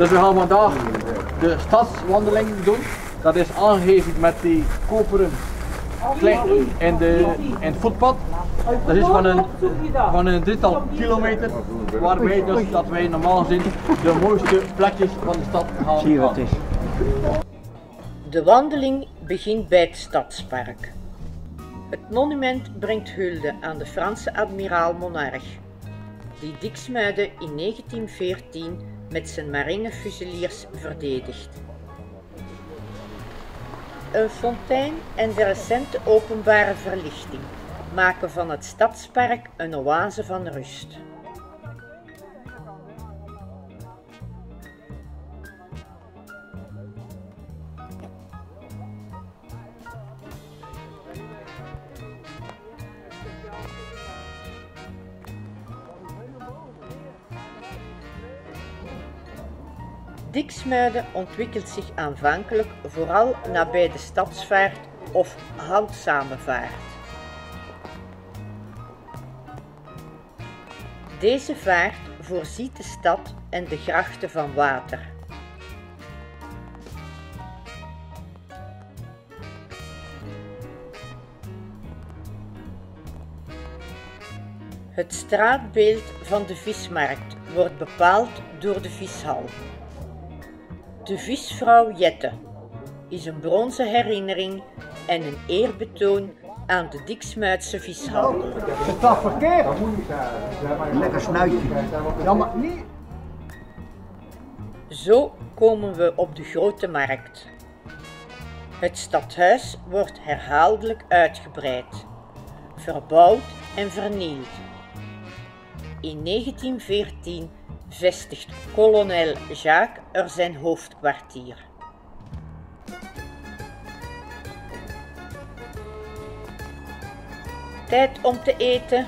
Dus we gaan vandaag de stadswandeling doen. Dat is aangegeven met die koperen klein in, de, in het voetpad. Dat is van een, van een drietal kilometer, waarbij dus dat wij normaal gezien de mooiste plekjes van de stad gaan Zie je wat is? De wandeling begint bij het Stadspark. Het monument brengt hulde aan de Franse admiraal Monarch, die Diksmuide in 1914 met zijn marinefusiliers verdedigt. Een fontein en de recente openbare verlichting maken van het Stadspark een oase van rust. Diksmuide ontwikkelt zich aanvankelijk vooral nabij de stadsvaart of houtzamenvaart. Deze vaart voorziet de stad en de grachten van water. Het straatbeeld van de vismarkt wordt bepaald door de vishal. De visvrouw Jette is een bronzen herinnering en een eerbetoon aan de Diksmuidse vishal. Het staat verkeerd. Lekker snuitje. Ja, maar niet. Zo komen we op de grote markt. Het stadhuis wordt herhaaldelijk uitgebreid, verbouwd en vernield. In 1914 vestigt kolonel Jacques er zijn hoofdkwartier. Tijd om te eten.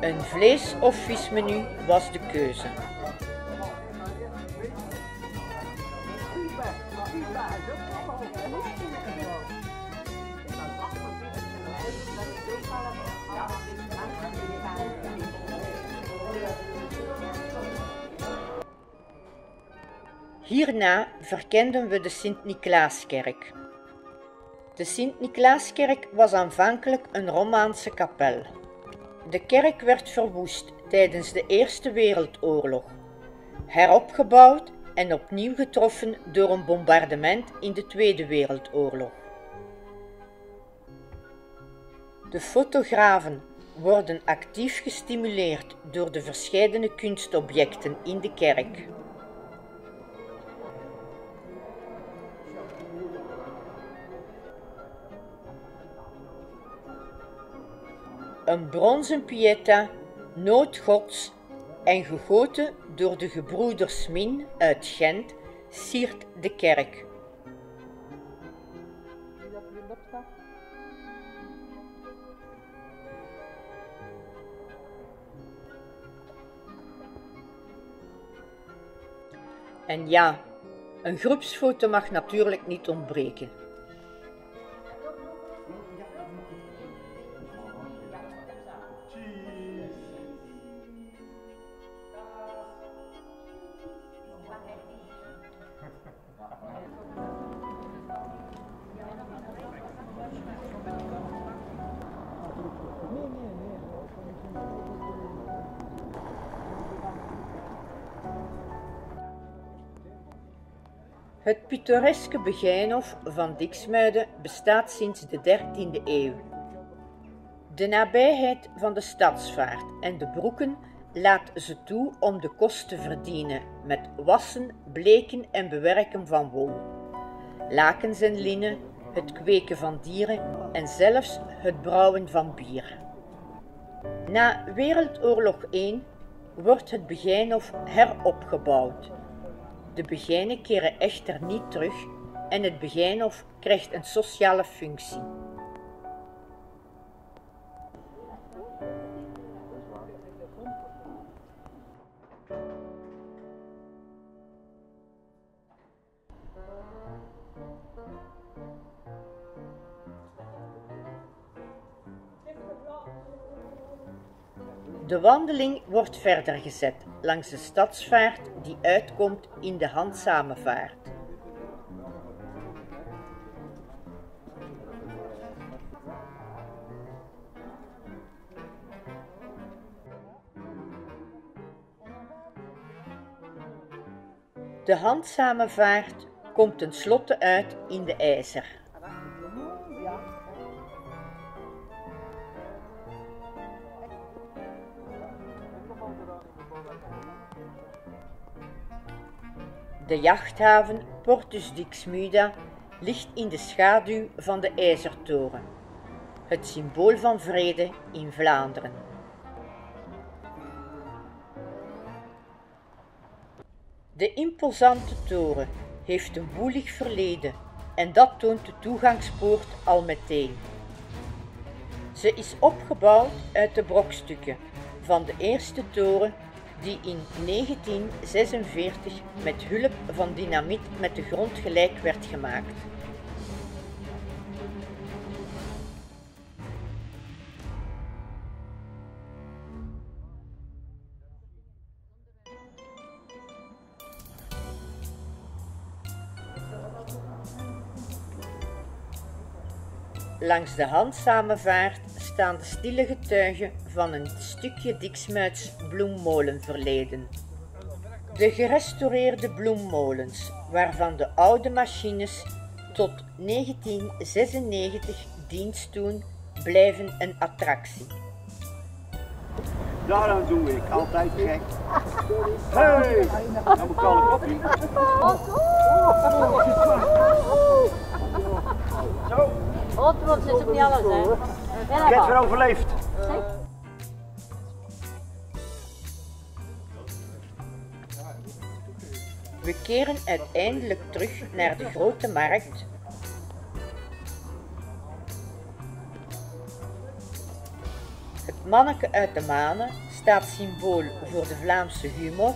Een vlees- of vismenu was de keuze. Hierna verkenden we de Sint-Niklaaskerk. De Sint-Niklaaskerk was aanvankelijk een Romaanse kapel. De kerk werd verwoest tijdens de Eerste Wereldoorlog, heropgebouwd en opnieuw getroffen door een bombardement in de Tweede Wereldoorlog. De fotografen worden actief gestimuleerd door de verscheidene kunstobjecten in de kerk. Een bronzen pieta, noodgods en gegoten door de gebroeders Min uit Gent, siert de kerk. En ja, een groepsfoto mag natuurlijk niet ontbreken. Het pittoreske Begijnhof van Diksmuide bestaat sinds de 13e eeuw. De nabijheid van de stadsvaart en de broeken laat ze toe om de kost te verdienen met wassen, bleken en bewerken van wol, lakens en linnen, het kweken van dieren en zelfs het brouwen van bier. Na Wereldoorlog I wordt het Begijnhof heropgebouwd. De Begijnen keren echter niet terug en het Begijnhof krijgt een sociale functie. De wandeling wordt verder gezet langs de stadsvaart die uitkomt in de handzame vaart. De handzame vaart komt tenslotte uit in de IJzer. De jachthaven Portus Dixmuda ligt in de schaduw van de IJzertoren, het symbool van vrede in Vlaanderen. De imposante toren heeft een woelig verleden en dat toont de toegangspoort al meteen. Ze is opgebouwd uit de brokstukken van de eerste toren die in 1946 met hulp van dynamiet met de grond gelijk werd gemaakt. Langs de handzame vaart staan de stille getuigen van een stukje Diksmuits bloemmolenverleden. De gerestaureerde bloemmolens, waarvan de oude machines tot 1996 dienst doen, blijven een attractie. Daarom doe ik altijd gek. Hey! Nou moet ik al een kopje. Zo, Oh, trots is ook niet alles, hè. Het weer overleefd. We keren uiteindelijk terug naar de grote markt. Het manneke uit de manen staat symbool voor de Vlaamse humor.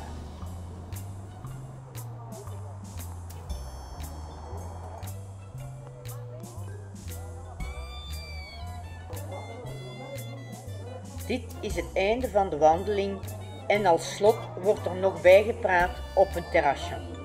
Dit is het einde van de wandeling en als slot wordt er nog bijgepraat op een terrasje.